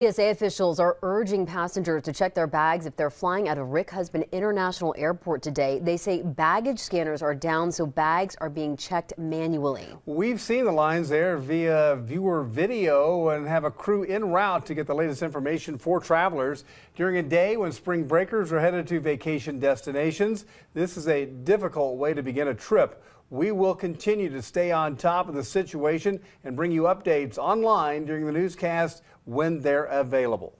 TSA officials are urging passengers to check their bags if they're flying out of Rick Husband International Airport today. They say baggage scanners are down, so bags are being checked manually. We've seen the lines there via viewer video and have a crew en route to get the latest information for travelers during a day when spring breakers are headed to vacation destinations. This is a difficult way to begin a trip. We will continue to stay on top of the situation and bring you updates online during the newscast when they're available.